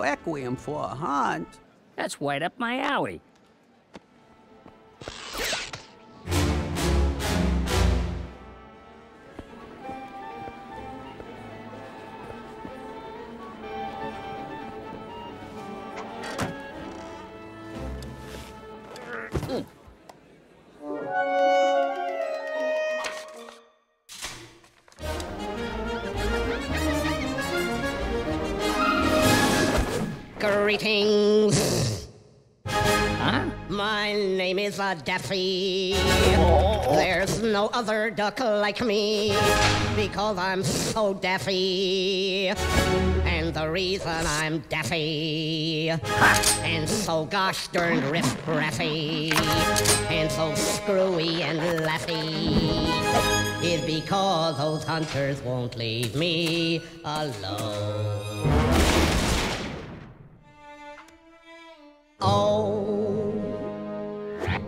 Requiem for a hunt? That's right up my alley. Greetings. Huh? My name is a Daffy. Oh. There's no other duck like me because I'm so daffy. And the reason I'm daffy and so gosh darn riff raffy and so screwy and laughy is because those hunters won't leave me alone.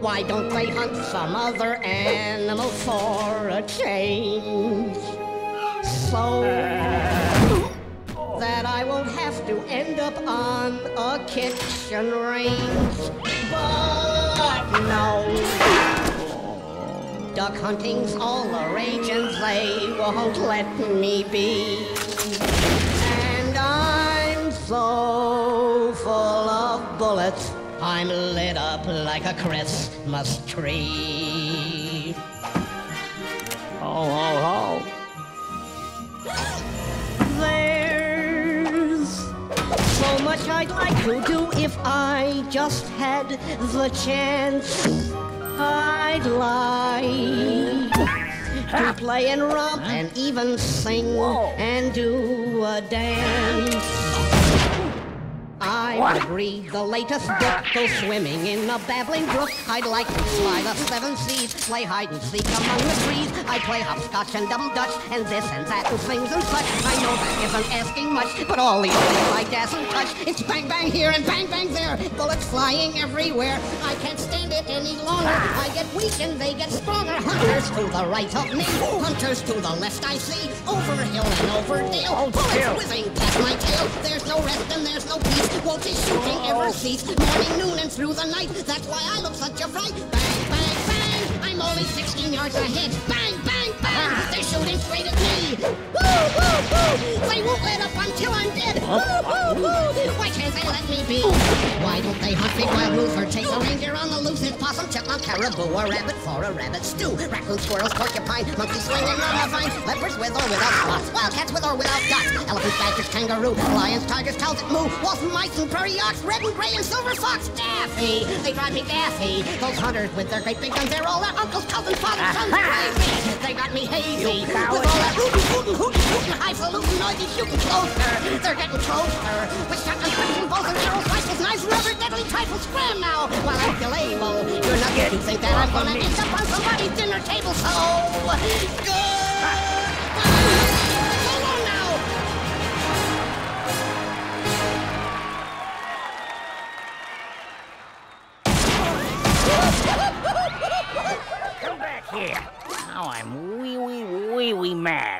Why don't they hunt some other animal for a change? So that I won't have to end up on a kitchen range. But no. Duck hunting's all the rage and they won't let me be. I'm lit up like a Christmas tree. Ho, ho, ho. There's so much I'd like to do if I just had the chance. I'd like to play and romp and even sing and do a dance. I read the latest book, go swimming in a babbling brook. I'd like to fly the seven seas, play hide and seek among the trees. I'd play hopscotch and double dutch, and this and that and things and such. I know that isn't asking much, but all these things I dazzle touch. It's bang bang here and bang bang there, bullets flying everywhere. I can't stand it any longer. I get weak and they get stronger. Hunters to the right of me, hunters to the left I see. Over hill and over dale, bullets whizzing past my tail. There's no rest and there's no peace. Won't this shooting ever cease? Morning, noon, and through the night. That's why I look such a fright. Bang, bang, bang. I'm only 16 yards ahead. Bang, bang, bang. Ah. They're shooting straight at me. Woo, woo, woo. They won't let up until I'm Why can't they let me be? Why don't they hunt big wild moose or chase a reindeer on the loose? It's possum, chipmunk, caribou, a rabbit for a rabbit stew. Raccoon, squirrels, porcupine, monkey swinging on a vine. Leopards with or without spots. Wildcats with or without dots. Elephants, badgers, kangaroo, lions, tigers, cows that moo. Wolves, mice, and prairie ox. Red and gray and silver fox. Daffy, they drive me daffy. Those hunters with their great big guns, they're all their uncles, cousins, fathers, sons. They got me hazy. With all that rootin', Highfalutin, all these shooting closer. They're getting closer. With shotguns, punching bolts, arrows, rifles, knives, rubber, deadly trifles, scram now. While I feel able, you're not getting. to think that I'm gonna end up on somebody's dinner table, so... Good! Come back here. Now I'm wee wee wee wee mad.